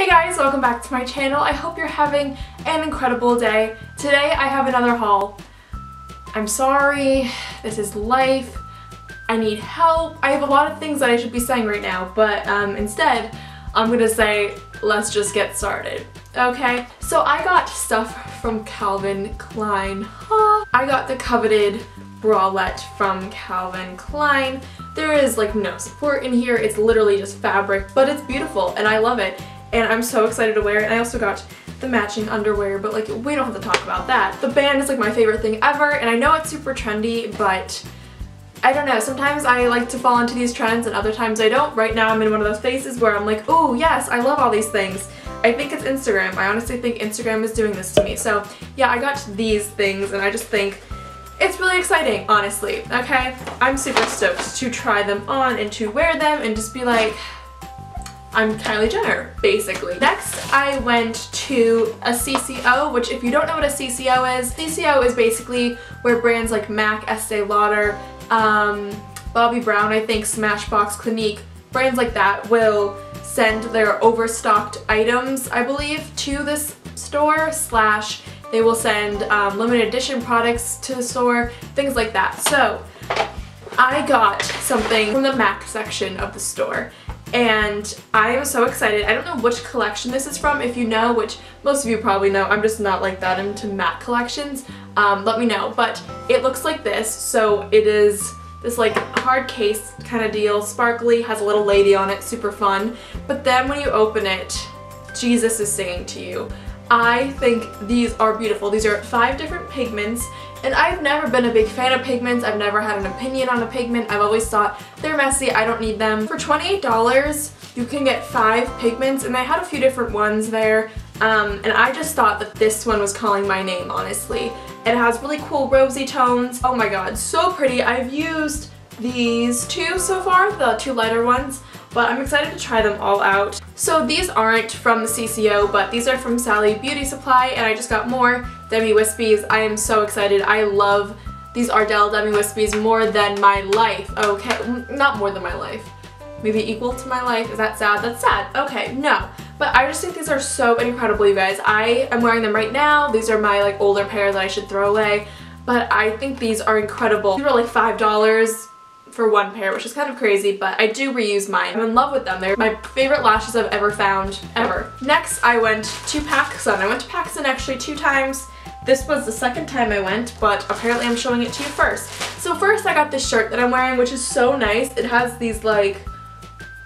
Hey guys, welcome back to my channel. I hope you're having an incredible day. Today I have another haul. I'm sorry, this is life. I need help. I have a lot of things that I should be saying right now, but um, instead I'm gonna say let's just get started. Okay, so I got stuff from Calvin Klein. Huh. I got the coveted bralette from Calvin Klein. There is like no support in here, it's literally just fabric, but it's beautiful and I love it and I'm so excited to wear it. And I also got the matching underwear, but like we don't have to talk about that. The band is like my favorite thing ever and I know it's super trendy, but I don't know, sometimes I like to fall into these trends and other times I don't. Right now I'm in one of those phases where I'm like, oh yes, I love all these things. I think it's Instagram. I honestly think Instagram is doing this to me. So yeah, I got these things and I just think it's really exciting, honestly, okay? I'm super stoked to try them on and to wear them and just be like, I'm Kylie Jenner, basically. Next, I went to a CCO, which if you don't know what a CCO is, CCO is basically where brands like MAC, Estee Lauder, um, Bobbi Brown, I think, Smashbox, Clinique, brands like that will send their overstocked items, I believe, to this store slash they will send um, limited edition products to the store, things like that. So I got something from the MAC section of the store and I am so excited. I don't know which collection this is from. If you know, which most of you probably know, I'm just not like that into MAC collections, um, let me know. But it looks like this, so it is this like hard case kind of deal, sparkly, has a little lady on it, super fun. But then when you open it, Jesus is singing to you. I think these are beautiful. These are five different pigments and I've never been a big fan of pigments. I've never had an opinion on a pigment. I've always thought they're messy. I don't need them. For $28, you can get five pigments and they had a few different ones there. Um, and I just thought that this one was calling my name, honestly. It has really cool rosy tones. Oh my god, so pretty. I've used these two so far, the two lighter ones but I'm excited to try them all out. So these aren't from the CCO, but these are from Sally Beauty Supply, and I just got more Demi Wispies. I am so excited. I love these Ardell Demi Wispies more than my life. Okay, not more than my life. Maybe equal to my life. Is that sad? That's sad. Okay, no. But I just think these are so incredible, you guys. I am wearing them right now. These are my like older pair that I should throw away. But I think these are incredible. These were like $5 for one pair, which is kind of crazy, but I do reuse mine. I'm in love with them. They're my favorite lashes I've ever found, ever. Next, I went to PacSun. I went to PacSun actually two times. This was the second time I went, but apparently I'm showing it to you first. So first I got this shirt that I'm wearing, which is so nice. It has these like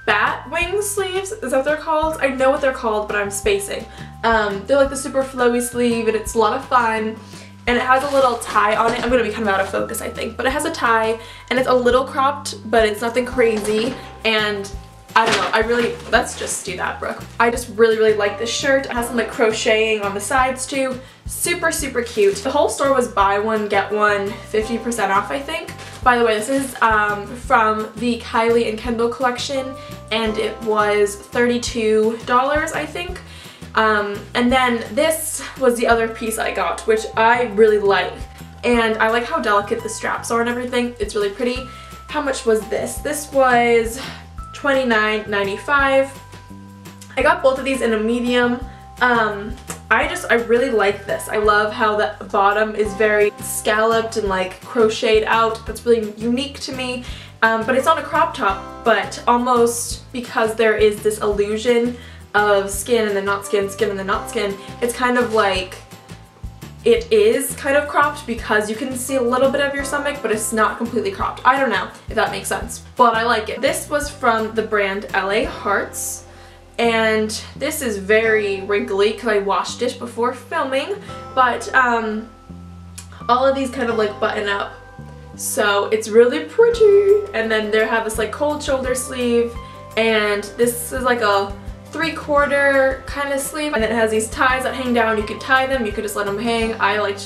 bat wing sleeves, is that what they're called? I know what they're called, but I'm spacing. Um, they're like the super flowy sleeve and it's a lot of fun and it has a little tie on it. I'm going to be kind of out of focus, I think. But it has a tie, and it's a little cropped, but it's nothing crazy. And I don't know, I really, let's just do that, Brooke. I just really, really like this shirt. It has some like crocheting on the sides too. Super, super cute. The whole store was buy one, get one, 50% off, I think. By the way, this is um, from the Kylie and Kendall collection, and it was $32, I think. Um, and then this was the other piece I got, which I really like. And I like how delicate the straps are and everything. It's really pretty. How much was this? This was $29.95. I got both of these in a medium. Um, I just, I really like this. I love how the bottom is very scalloped and like crocheted out. That's really unique to me. Um, but it's on a crop top, but almost because there is this illusion of skin and then not skin, skin and then not skin, it's kind of like it is kind of cropped because you can see a little bit of your stomach, but it's not completely cropped. I don't know if that makes sense, but I like it. This was from the brand LA Hearts, and this is very wrinkly because I washed it before filming, but um, all of these kind of like button up, so it's really pretty. And then they have this like cold shoulder sleeve, and this is like a three-quarter kind of sleeve and it has these ties that hang down. You could tie them, you could just let them hang. I like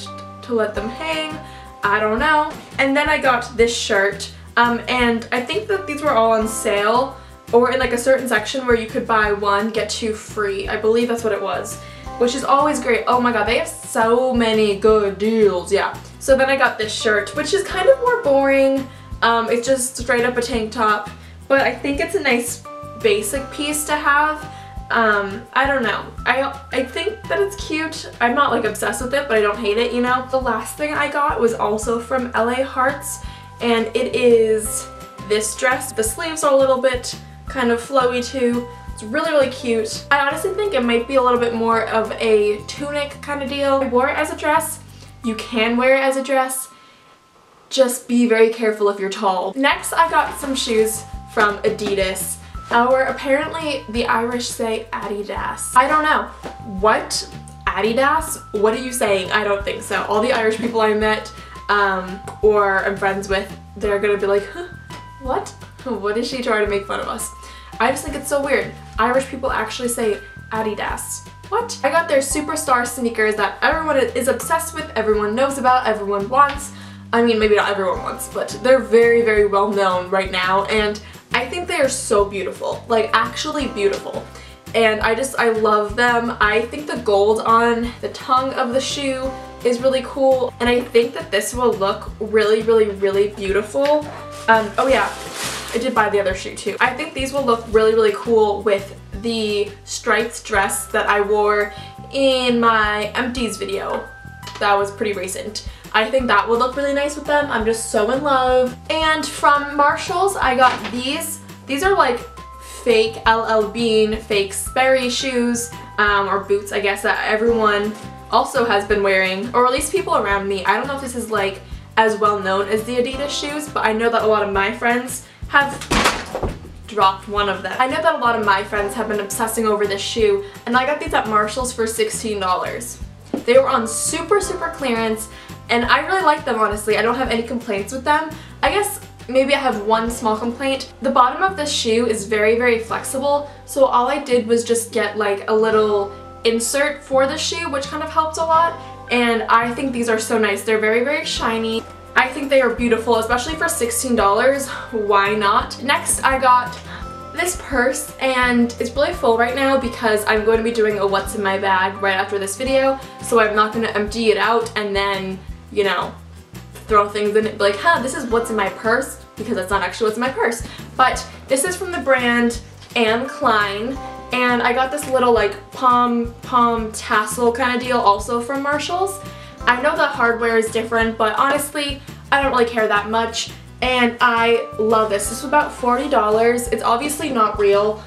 to let them hang. I don't know. And then I got this shirt um, and I think that these were all on sale or in like a certain section where you could buy one, get two free. I believe that's what it was, which is always great. Oh my god, they have so many good deals, yeah. So then I got this shirt, which is kind of more boring. Um, it's just straight up a tank top, but I think it's a nice basic piece to have Um, I don't know. I, I think that it's cute. I'm not like obsessed with it, but I don't hate it, you know? The last thing I got was also from LA Hearts, and it is this dress. The sleeves are a little bit kind of flowy too. It's really, really cute. I honestly think it might be a little bit more of a tunic kind of deal. I wore it as a dress. You can wear it as a dress. Just be very careful if you're tall. Next, I got some shoes from Adidas. Or apparently the Irish say Adidas. I don't know. What? Adidas? What are you saying? I don't think so. All the Irish people I met um, or I'm friends with, they're gonna be like, huh, what? What is she trying to make fun of us? I just think it's so weird. Irish people actually say Adidas. What? I got their superstar sneakers that everyone is obsessed with, everyone knows about, everyone wants. I mean, maybe not everyone wants, but they're very, very well known right now, and I think they are so beautiful, like actually beautiful. And I just, I love them. I think the gold on the tongue of the shoe is really cool. And I think that this will look really, really, really beautiful. Um, oh yeah, I did buy the other shoe too. I think these will look really, really cool with the striped dress that I wore in my empties video. That was pretty recent. I think that would look really nice with them. I'm just so in love. And from Marshalls, I got these. These are like fake LL Bean, fake Sperry shoes, um, or boots, I guess, that everyone also has been wearing, or at least people around me. I don't know if this is like as well known as the Adidas shoes, but I know that a lot of my friends have dropped one of them. I know that a lot of my friends have been obsessing over this shoe, and I got these at Marshall's for $16. They were on super, super clearance, and I really like them honestly. I don't have any complaints with them. I guess maybe I have one small complaint. The bottom of this shoe is very, very flexible, so all I did was just get like a little insert for the shoe, which kind of helped a lot, and I think these are so nice. They're very, very shiny. I think they are beautiful, especially for $16. Why not? Next, I got this purse and it's really full right now because I'm going to be doing a what's in my bag right after this video so I'm not going to empty it out and then you know throw things in it like huh this is what's in my purse because that's not actually what's in my purse but this is from the brand Anne Klein and I got this little like pom pom tassel kind of deal also from Marshalls I know that hardware is different but honestly I don't really care that much and I love this. This was about $40. It's obviously not real,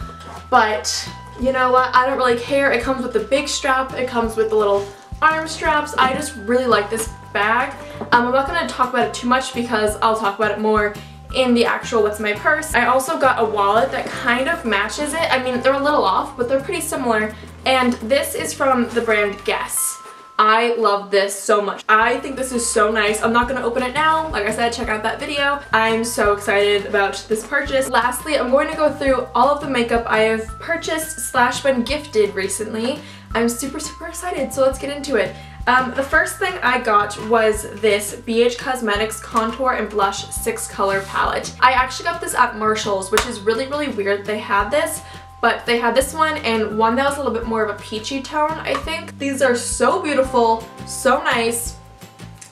but you know what? I don't really care. It comes with the big strap. It comes with the little arm straps. I just really like this bag. Um, I'm not going to talk about it too much because I'll talk about it more in the actual What's My Purse. I also got a wallet that kind of matches it. I mean, they're a little off, but they're pretty similar. And this is from the brand Guess. I love this so much. I think this is so nice. I'm not going to open it now. Like I said, check out that video. I'm so excited about this purchase. Lastly, I'm going to go through all of the makeup I have purchased slash been gifted recently. I'm super, super excited, so let's get into it. Um, the first thing I got was this BH Cosmetics Contour and Blush 6 color palette. I actually got this at Marshall's, which is really, really weird they had this, but they had this one and one that was a little bit more of a peachy tone, I think. These are so beautiful, so nice,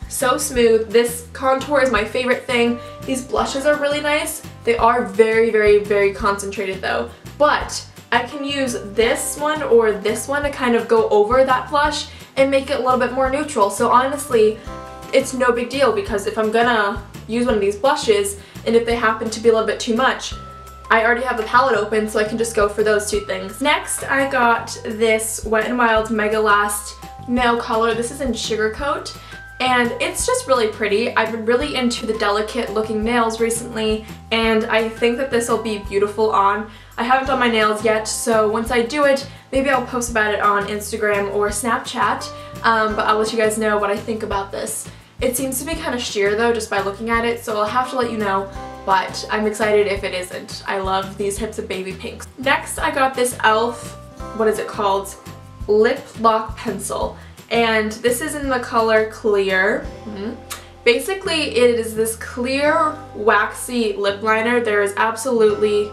so smooth. This contour is my favorite thing. These blushes are really nice. They are very, very, very concentrated though. But I can use this one or this one to kind of go over that blush and make it a little bit more neutral. So honestly, it's no big deal because if I'm gonna use one of these blushes and if they happen to be a little bit too much, I already have the palette open so I can just go for those two things. Next I got this Wet n Wild Mega Last nail color. This is in Sugar Coat and it's just really pretty. I've been really into the delicate looking nails recently and I think that this will be beautiful on. I haven't done my nails yet so once I do it maybe I'll post about it on Instagram or Snapchat um, but I'll let you guys know what I think about this. It seems to be kind of sheer though just by looking at it so I'll have to let you know but I'm excited if it isn't. I love these types of Baby Pinks. Next, I got this e.l.f., what is it called? Lip Lock Pencil. And this is in the color Clear. Mm -hmm. Basically, it is this clear, waxy lip liner. There is absolutely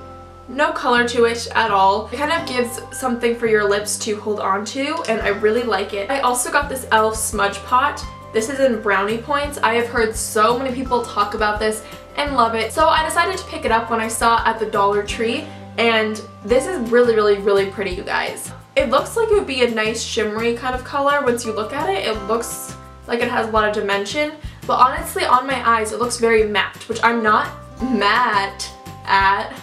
no color to it at all. It kind of gives something for your lips to hold on to, and I really like it. I also got this e.l.f. Smudge Pot. This is in Brownie Points. I have heard so many people talk about this and love it. So I decided to pick it up when I saw it at the Dollar Tree And this is really, really, really pretty, you guys. It looks like it would be a nice shimmery kind of color once you look at it. It looks like it has a lot of dimension. But honestly, on my eyes, it looks very matte, which I'm not matte at.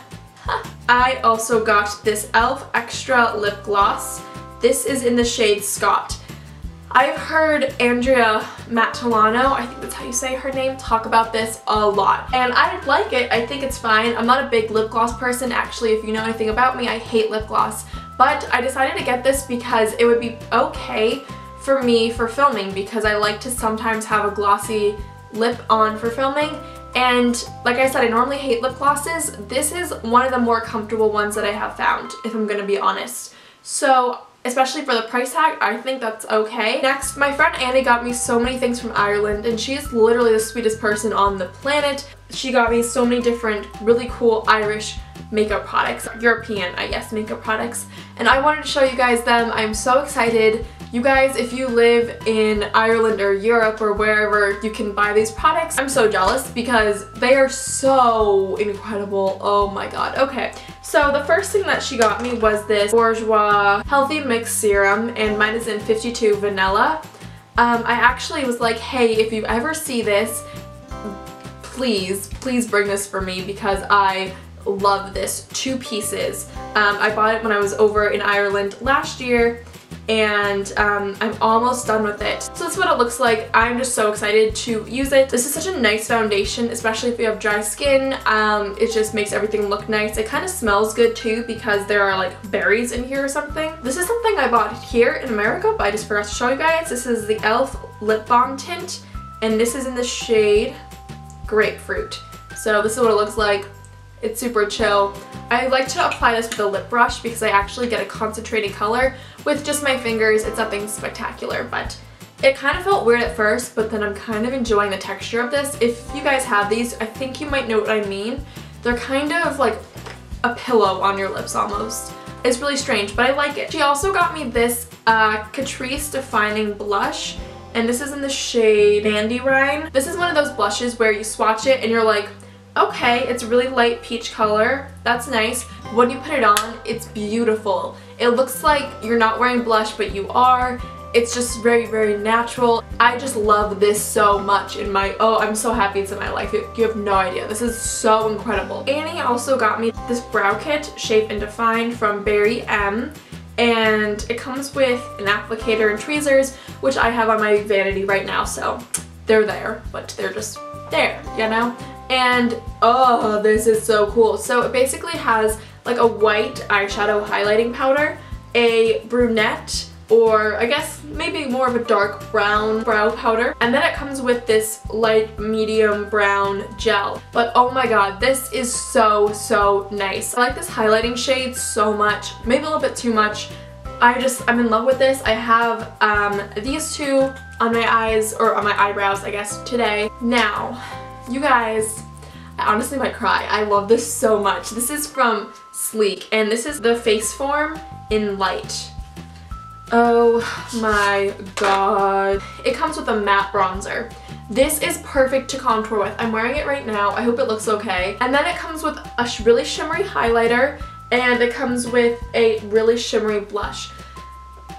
I also got this e.l.f. Extra Lip Gloss. This is in the shade Scott. I've heard Andrea Matillano, I think that's how you say her name, talk about this a lot. And I like it, I think it's fine. I'm not a big lip gloss person. Actually, if you know anything about me, I hate lip gloss. But I decided to get this because it would be okay for me for filming because I like to sometimes have a glossy lip on for filming and like I said, I normally hate lip glosses. This is one of the more comfortable ones that I have found, if I'm gonna be honest. So especially for the price tag, I think that's okay. Next, my friend Annie got me so many things from Ireland and she is literally the sweetest person on the planet. She got me so many different really cool Irish makeup products, European, I guess, makeup products. And I wanted to show you guys them. I'm so excited. You guys, if you live in Ireland or Europe or wherever you can buy these products, I'm so jealous because they are so incredible. Oh my god. Okay, so the first thing that she got me was this Bourjois Healthy Mix Serum and mine is in 52 Vanilla. Um, I actually was like, hey, if you ever see this, please, please bring this for me because I love this. Two pieces. Um, I bought it when I was over in Ireland last year and um, I'm almost done with it. So that's what it looks like. I'm just so excited to use it. This is such a nice foundation, especially if you have dry skin. Um, it just makes everything look nice. It kind of smells good too because there are like berries in here or something. This is something I bought here in America, but I just forgot to show you guys. This is the e.l.f. Lip Balm Tint, and this is in the shade Grapefruit. So this is what it looks like. It's super chill. I like to apply this with a lip brush because I actually get a concentrated color. With just my fingers, it's nothing spectacular, but it kind of felt weird at first, but then I'm kind of enjoying the texture of this. If you guys have these, I think you might know what I mean. They're kind of like a pillow on your lips almost. It's really strange, but I like it. She also got me this uh, Catrice Defining Blush, and this is in the shade Dandelion. This is one of those blushes where you swatch it and you're like, okay, it's a really light peach color. That's nice. When you put it on, it's beautiful. It looks like you're not wearing blush, but you are. It's just very, very natural. I just love this so much in my, oh, I'm so happy it's in my life. You, have no idea. This is so incredible. Annie also got me this brow kit, Shape and Define from Barry M and it comes with an applicator and tweezers which I have on my vanity right now so they're there but they're just there you know and oh, this is so cool. So it basically has like a white eyeshadow highlighting powder, a brunette, or I guess maybe more of a dark brown brow powder. And then it comes with this light medium brown gel. But oh my god, this is so, so nice. I like this highlighting shade so much, maybe a little bit too much. I just, I'm in love with this. I have um, these two on my eyes, or on my eyebrows, I guess, today. Now, you guys, I honestly might cry. I love this so much. This is from Sleek, and this is the face form in light. Oh my god. It comes with a matte bronzer. This is perfect to contour with. I'm wearing it right now. I hope it looks okay. And then it comes with a really shimmery highlighter, and it comes with a really shimmery blush.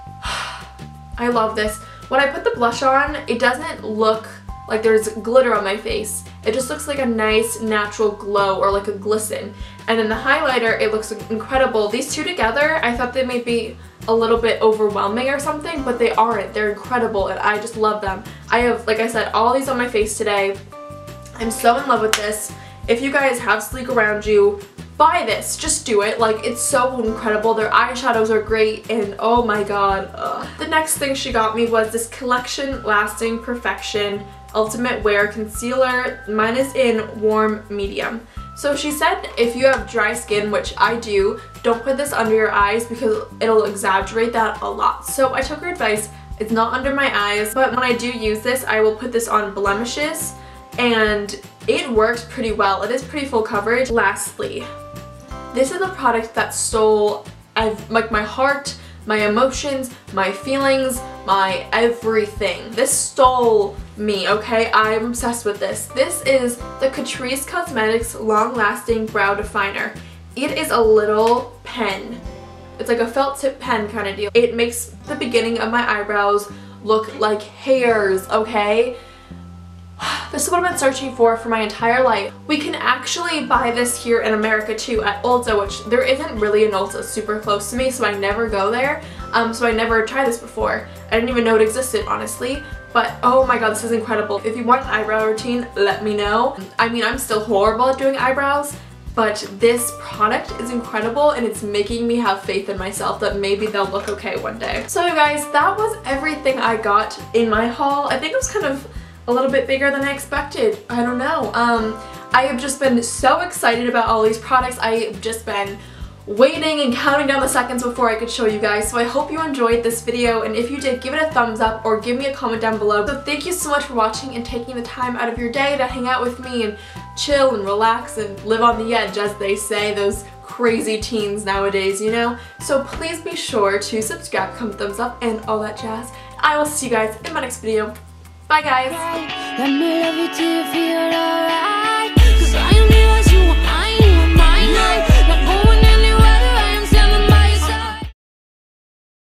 I love this. When I put the blush on, it doesn't look like there's glitter on my face. It just looks like a nice natural glow or like a glisten. And then the highlighter, it looks incredible. These two together, I thought they might be a little bit overwhelming or something, but they aren't. They're incredible and I just love them. I have, like I said, all these on my face today. I'm so in love with this. If you guys have Sleek around you, buy this. Just do it. Like, it's so incredible. Their eyeshadows are great, and oh my god. Ugh. The next thing she got me was this Collection Lasting Perfection Ultimate Wear Concealer. Mine is in warm medium. So she said if you have dry skin, which I do, don't put this under your eyes because it'll exaggerate that a lot. So I took her advice. It's not under my eyes, but when I do use this, I will put this on blemishes and it works pretty well. It is pretty full coverage. Lastly, this is a product that stole I've, like my heart, my emotions, my feelings, my everything. This stole me, okay? I'm obsessed with this. This is the Catrice Cosmetics Long Lasting Brow Definer. It is a little pen. It's like a felt tip pen kind of deal. It makes the beginning of my eyebrows look like hairs, okay? This is what I've been searching for for my entire life. We can actually buy this here in America too at Ulta, which there isn't really an Ulta super close to me, so I never go there. Um, so I never tried this before. I didn't even know it existed, honestly. But oh my god, this is incredible. If you want an eyebrow routine, let me know. I mean, I'm still horrible at doing eyebrows, but this product is incredible and it's making me have faith in myself that maybe they'll look okay one day. So guys, that was everything I got in my haul. I think it was kind of a little bit bigger than I expected. I don't know. Um, I have just been so excited about all these products. I have just been waiting and counting down the seconds before I could show you guys. So I hope you enjoyed this video and if you did, give it a thumbs up or give me a comment down below. So thank you so much for watching and taking the time out of your day to hang out with me and chill and relax and live on the edge as they say, those crazy teens nowadays, you know? So please be sure to subscribe, comment thumbs up, and all that jazz. I will see you guys in my next video. Bye guys!